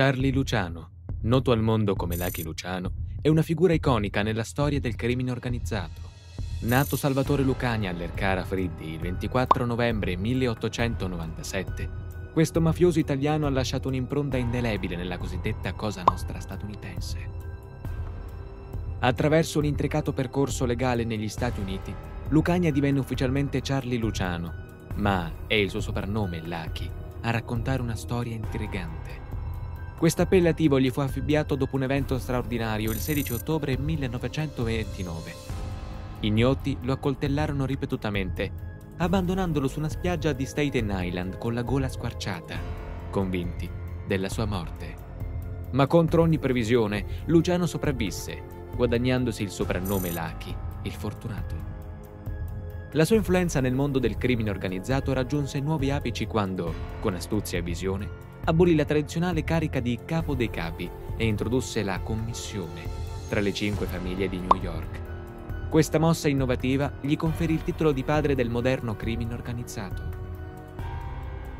Charlie Luciano, noto al mondo come Lucky Luciano, è una figura iconica nella storia del crimine organizzato. Nato Salvatore Lucani all'Ercara Friddi il 24 novembre 1897, questo mafioso italiano ha lasciato un'impronta indelebile nella cosiddetta Cosa Nostra statunitense. Attraverso un intricato percorso legale negli Stati Uniti, Lucania divenne ufficialmente Charlie Luciano, ma è il suo soprannome Lucky a raccontare una storia intrigante. Questo appellativo gli fu affibbiato dopo un evento straordinario il 16 ottobre 1929. Ignoti lo accoltellarono ripetutamente, abbandonandolo su una spiaggia di Staten Island con la gola squarciata, convinti della sua morte. Ma contro ogni previsione, Luciano sopravvisse, guadagnandosi il soprannome Lucky, il fortunato. La sua influenza nel mondo del crimine organizzato raggiunse nuovi apici quando, con astuzia e visione, abolì la tradizionale carica di capo dei capi e introdusse la commissione tra le cinque famiglie di New York. Questa mossa innovativa gli conferì il titolo di padre del moderno crimine organizzato.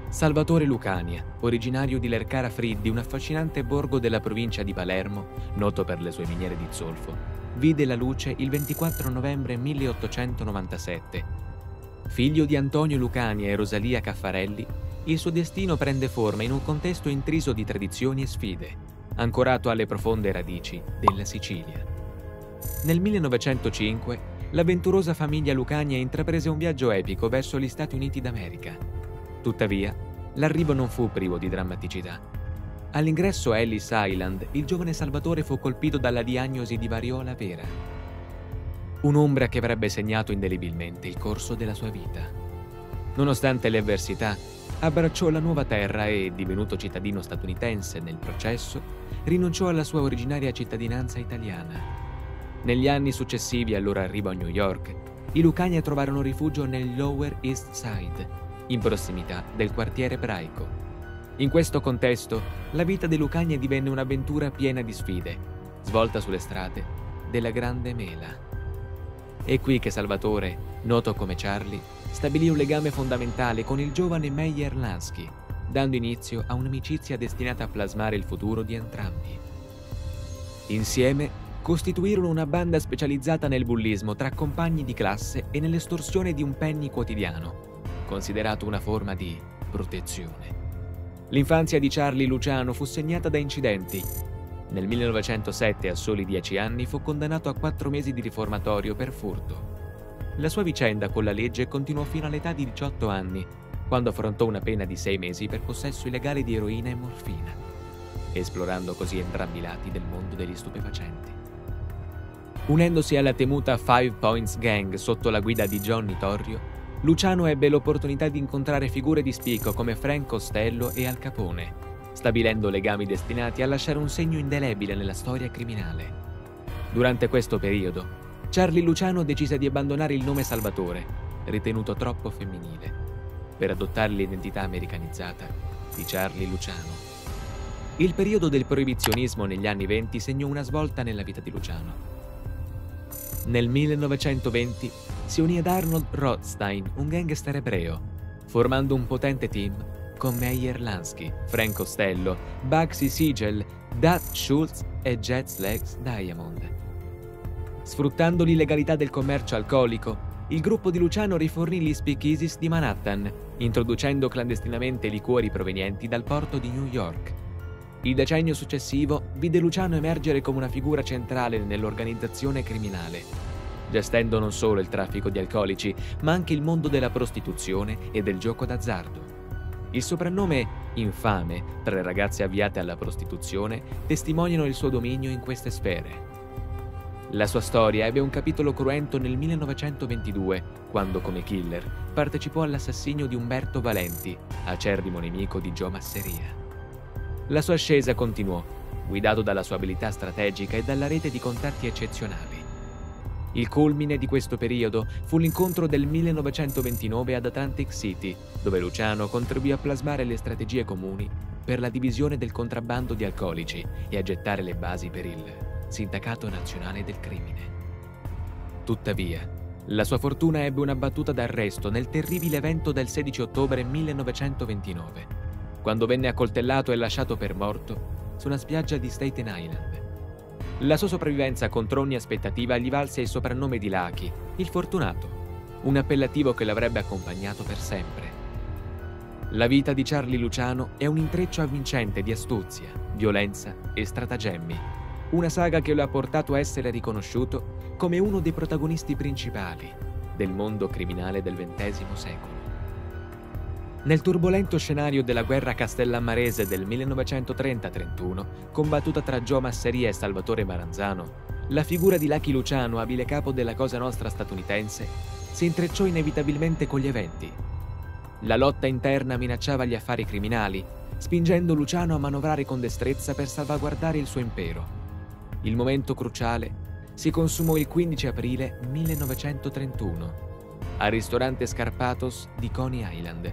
Salvatore Lucania, originario di Lercara Friddi, un affascinante borgo della provincia di Palermo, noto per le sue miniere di zolfo, vide la luce il 24 novembre 1897. Figlio di Antonio Lucania e Rosalia Caffarelli, il suo destino prende forma in un contesto intriso di tradizioni e sfide, ancorato alle profonde radici della Sicilia. Nel 1905 l'avventurosa famiglia Lucania intraprese un viaggio epico verso gli Stati Uniti d'America. Tuttavia, l'arrivo non fu privo di drammaticità. All'ingresso a Ellis Island, il giovane Salvatore fu colpito dalla diagnosi di variola vera. Un'ombra che avrebbe segnato indelebilmente il corso della sua vita. Nonostante le avversità, abbracciò la nuova terra e, divenuto cittadino statunitense nel processo, rinunciò alla sua originaria cittadinanza italiana. Negli anni successivi al loro arrivo a New York, i Lucania trovarono rifugio nel Lower East Side, in prossimità del quartiere ebraico. In questo contesto, la vita dei Lucania divenne un'avventura piena di sfide, svolta sulle strade della Grande Mela. È qui che Salvatore, noto come Charlie, stabilì un legame fondamentale con il giovane Meyer Lansky, dando inizio a un'amicizia destinata a plasmare il futuro di entrambi. Insieme costituirono una banda specializzata nel bullismo tra compagni di classe e nell'estorsione di un penny quotidiano, considerato una forma di protezione. L'infanzia di Charlie Luciano fu segnata da incidenti. Nel 1907, a soli dieci anni, fu condannato a quattro mesi di riformatorio per furto. La sua vicenda con la legge continuò fino all'età di 18 anni, quando affrontò una pena di sei mesi per possesso illegale di eroina e morfina, esplorando così entrambi i lati del mondo degli stupefacenti. Unendosi alla temuta Five Points Gang sotto la guida di Johnny Torrio, Luciano ebbe l'opportunità di incontrare figure di spicco come Frank Costello e Al Capone, stabilendo legami destinati a lasciare un segno indelebile nella storia criminale. Durante questo periodo, Charlie Luciano decise di abbandonare il nome Salvatore, ritenuto troppo femminile, per adottare l'identità americanizzata di Charlie Luciano. Il periodo del proibizionismo negli anni venti segnò una svolta nella vita di Luciano. Nel 1920 si unì ad Arnold Rothstein, un gangster ebreo, formando un potente team con Meyer Lansky, Frank Costello, Bugsy Siegel, Dad Schultz e Jets Legs Diamond. Sfruttando l'illegalità del commercio alcolico, il gruppo di Luciano rifornì gli speakeasies di Manhattan, introducendo clandestinamente liquori provenienti dal porto di New York. Il decennio successivo vide Luciano emergere come una figura centrale nell'organizzazione criminale, gestendo non solo il traffico di alcolici, ma anche il mondo della prostituzione e del gioco d'azzardo. Il soprannome infame tra le ragazze avviate alla prostituzione testimoniano il suo dominio in queste sfere. La sua storia ebbe un capitolo cruento nel 1922, quando come killer partecipò all'assassinio di Umberto Valenti, acerrimo nemico di Joe Masseria. La sua ascesa continuò, guidato dalla sua abilità strategica e dalla rete di contatti eccezionali. Il culmine di questo periodo fu l'incontro del 1929 ad Atlantic City, dove Luciano contribuì a plasmare le strategie comuni per la divisione del contrabbando di alcolici e a gettare le basi per il sindacato nazionale del crimine. Tuttavia, la sua fortuna ebbe una battuta d'arresto nel terribile evento del 16 ottobre 1929, quando venne accoltellato e lasciato per morto su una spiaggia di Staten Island. La sua sopravvivenza contro ogni aspettativa gli valse il soprannome di Lucky, il fortunato, un appellativo che l'avrebbe accompagnato per sempre. La vita di Charlie Luciano è un intreccio avvincente di astuzia, violenza e stratagemmi, una saga che lo ha portato a essere riconosciuto come uno dei protagonisti principali del mondo criminale del XX secolo. Nel turbolento scenario della guerra castellammarese del 1930-31, combattuta tra Gio Masseria e Salvatore Maranzano, la figura di Lucky Luciano, abile capo della Cosa Nostra statunitense, si intrecciò inevitabilmente con gli eventi. La lotta interna minacciava gli affari criminali, spingendo Luciano a manovrare con destrezza per salvaguardare il suo impero. Il momento cruciale si consumò il 15 aprile 1931 al ristorante Scarpatos di Coney Island,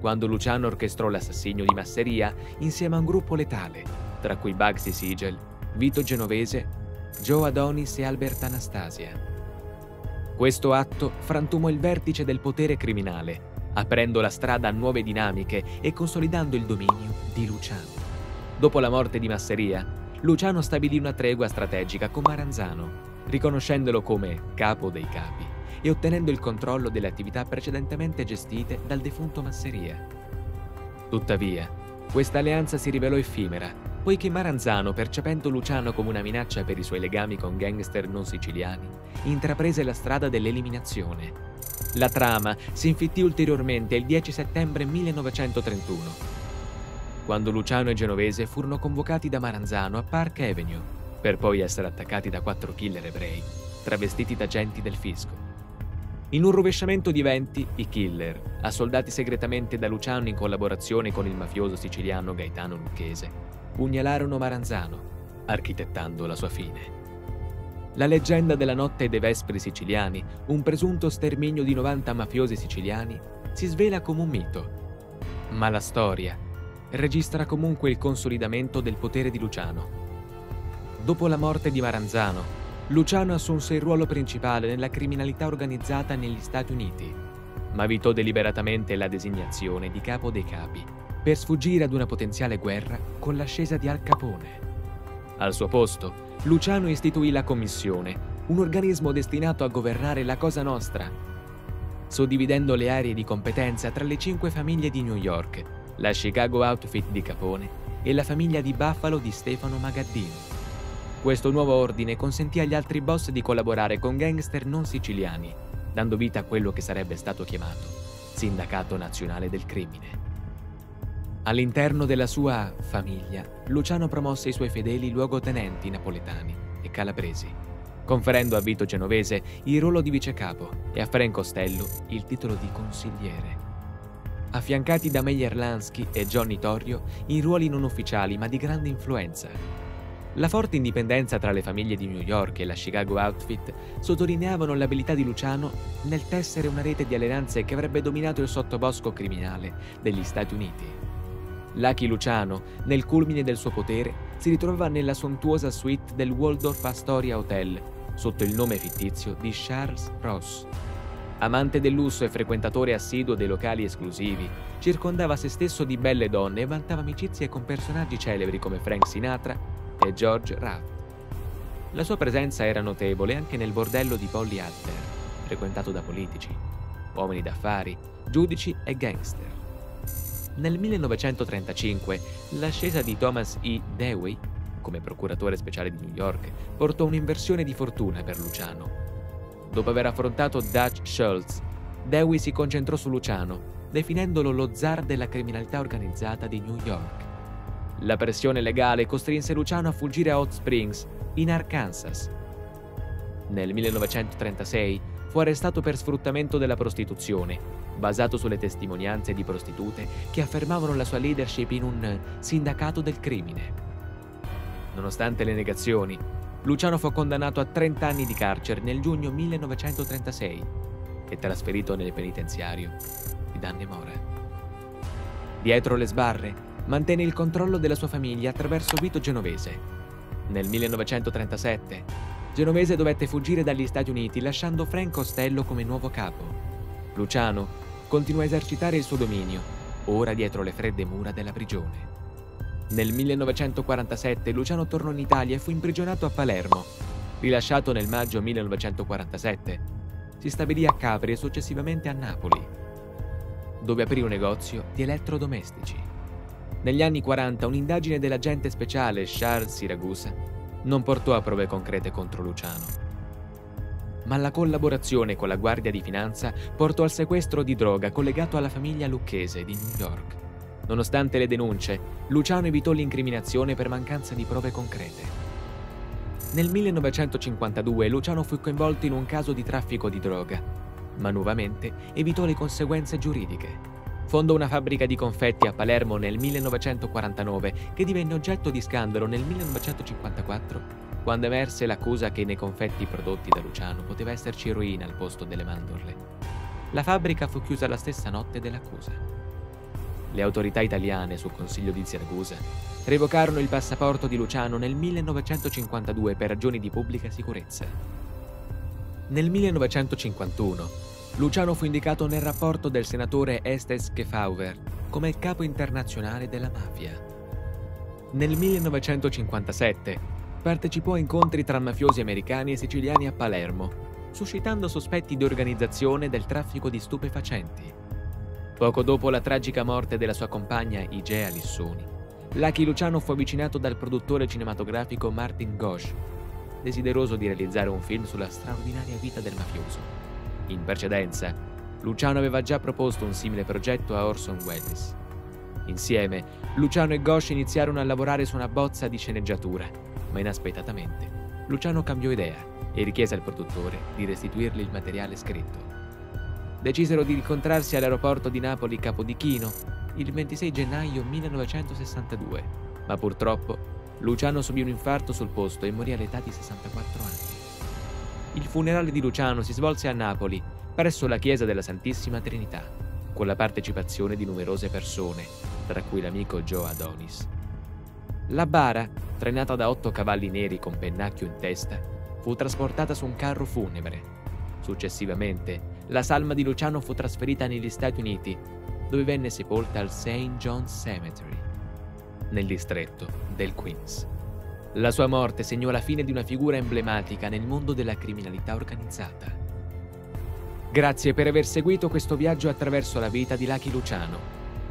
quando Luciano orchestrò l'assassinio di Masseria insieme a un gruppo letale, tra cui Bugsy Siegel, Vito Genovese, Joe Adonis e Albert Anastasia. Questo atto frantumò il vertice del potere criminale, aprendo la strada a nuove dinamiche e consolidando il dominio di Luciano. Dopo la morte di Masseria, Luciano stabilì una tregua strategica con Maranzano, riconoscendolo come capo dei capi e ottenendo il controllo delle attività precedentemente gestite dal defunto Masseria. Tuttavia, questa alleanza si rivelò effimera, poiché Maranzano, percependo Luciano come una minaccia per i suoi legami con gangster non siciliani, intraprese la strada dell'eliminazione. La trama si infittì ulteriormente il 10 settembre 1931, quando Luciano e Genovese furono convocati da Maranzano a Park Avenue per poi essere attaccati da quattro killer ebrei, travestiti da agenti del fisco. In un rovesciamento di venti, i killer, assoldati segretamente da Luciano in collaborazione con il mafioso siciliano Gaetano Lucchese, pugnalarono Maranzano, architettando la sua fine. La leggenda della notte dei Vespri siciliani, un presunto sterminio di 90 mafiosi siciliani, si svela come un mito. Ma la storia registra comunque il consolidamento del potere di Luciano Dopo la morte di Maranzano, Luciano assunse il ruolo principale nella criminalità organizzata negli Stati Uniti, ma evitò deliberatamente la designazione di capo dei capi per sfuggire ad una potenziale guerra con l'ascesa di Al Capone. Al suo posto, Luciano istituì la Commissione, un organismo destinato a governare la Cosa Nostra, suddividendo le aree di competenza tra le cinque famiglie di New York, la Chicago Outfit di Capone e la famiglia di Buffalo di Stefano Magaddino. Questo nuovo ordine consentì agli altri boss di collaborare con gangster non siciliani, dando vita a quello che sarebbe stato chiamato Sindacato Nazionale del Crimine. All'interno della sua famiglia, Luciano promosse i suoi fedeli luogotenenti napoletani e calabresi, conferendo a Vito Genovese il ruolo di vicecapo e a Frank Costello il titolo di consigliere. Affiancati da Meyer Lansky e Johnny Torrio in ruoli non ufficiali ma di grande influenza, la forte indipendenza tra le famiglie di New York e la Chicago Outfit sottolineavano l'abilità di Luciano nel tessere una rete di alleanze che avrebbe dominato il sottobosco criminale degli Stati Uniti. Lucky Luciano, nel culmine del suo potere, si ritrovava nella sontuosa suite del Waldorf Astoria Hotel, sotto il nome fittizio di Charles Ross. Amante del lusso e frequentatore assiduo dei locali esclusivi, circondava se stesso di belle donne e vantava amicizie con personaggi celebri come Frank Sinatra e George Raft. La sua presenza era notevole anche nel bordello di Polly Alter, frequentato da politici, uomini d'affari, giudici e gangster. Nel 1935 l'ascesa di Thomas E. Dewey come procuratore speciale di New York portò un'inversione di fortuna per Luciano. Dopo aver affrontato Dutch Schultz, Dewey si concentrò su Luciano, definendolo lo zar della criminalità organizzata di New York. La pressione legale costrinse Luciano a fuggire a Hot Springs, in Arkansas. Nel 1936 fu arrestato per sfruttamento della prostituzione, basato sulle testimonianze di prostitute che affermavano la sua leadership in un sindacato del crimine. Nonostante le negazioni, Luciano fu condannato a 30 anni di carcere nel giugno 1936 e trasferito nel penitenziario di Dannemora. Dietro le sbarre mantenne il controllo della sua famiglia attraverso Vito Genovese. Nel 1937, Genovese dovette fuggire dagli Stati Uniti lasciando Frank Costello come nuovo capo. Luciano continuò a esercitare il suo dominio, ora dietro le fredde mura della prigione. Nel 1947 Luciano tornò in Italia e fu imprigionato a Palermo. Rilasciato nel maggio 1947, si stabilì a Capri e successivamente a Napoli, dove aprì un negozio di elettrodomestici. Negli anni 40 un'indagine dell'agente speciale Charles Siragusa non portò a prove concrete contro Luciano ma la collaborazione con la Guardia di Finanza portò al sequestro di droga collegato alla famiglia Lucchese di New York. Nonostante le denunce, Luciano evitò l'incriminazione per mancanza di prove concrete. Nel 1952 Luciano fu coinvolto in un caso di traffico di droga, ma nuovamente evitò le conseguenze giuridiche. Fondò una fabbrica di confetti a Palermo nel 1949 che divenne oggetto di scandalo nel 1954 quando emerse l'accusa che nei confetti prodotti da Luciano poteva esserci eroina al posto delle mandorle. La fabbrica fu chiusa la stessa notte dell'accusa. Le autorità italiane, su consiglio di Siracusa, revocarono il passaporto di Luciano nel 1952 per ragioni di pubblica sicurezza. Nel 1951 Luciano fu indicato nel rapporto del senatore Estes Kefauver come capo internazionale della mafia. Nel 1957 partecipò a incontri tra mafiosi americani e siciliani a Palermo, suscitando sospetti di organizzazione del traffico di stupefacenti. Poco dopo la tragica morte della sua compagna Igea Lissoni, Lucky Luciano fu avvicinato dal produttore cinematografico Martin Ghosh, desideroso di realizzare un film sulla straordinaria vita del mafioso. In precedenza, Luciano aveva già proposto un simile progetto a Orson Welles. Insieme, Luciano e Ghosh iniziarono a lavorare su una bozza di sceneggiatura ma inaspettatamente Luciano cambiò idea e richiese al produttore di restituirgli il materiale scritto. Decisero di incontrarsi all'aeroporto di Napoli Capodichino il 26 gennaio 1962, ma purtroppo Luciano subì un infarto sul posto e morì all'età di 64 anni. Il funerale di Luciano si svolse a Napoli, presso la chiesa della Santissima Trinità, con la partecipazione di numerose persone, tra cui l'amico Joe Adonis. La bara, trainata da otto cavalli neri con pennacchio in testa, fu trasportata su un carro funebre. Successivamente, la salma di Luciano fu trasferita negli Stati Uniti, dove venne sepolta al St. John's Cemetery, nel distretto del Queens. La sua morte segnò la fine di una figura emblematica nel mondo della criminalità organizzata. Grazie per aver seguito questo viaggio attraverso la vita di Lucky Luciano.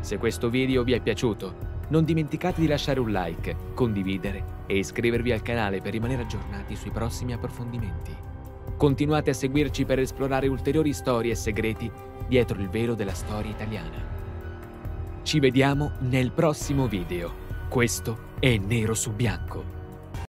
Se questo video vi è piaciuto, non dimenticate di lasciare un like, condividere e iscrivervi al canale per rimanere aggiornati sui prossimi approfondimenti. Continuate a seguirci per esplorare ulteriori storie e segreti dietro il velo della storia italiana. Ci vediamo nel prossimo video. Questo è Nero su Bianco.